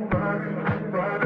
Ride,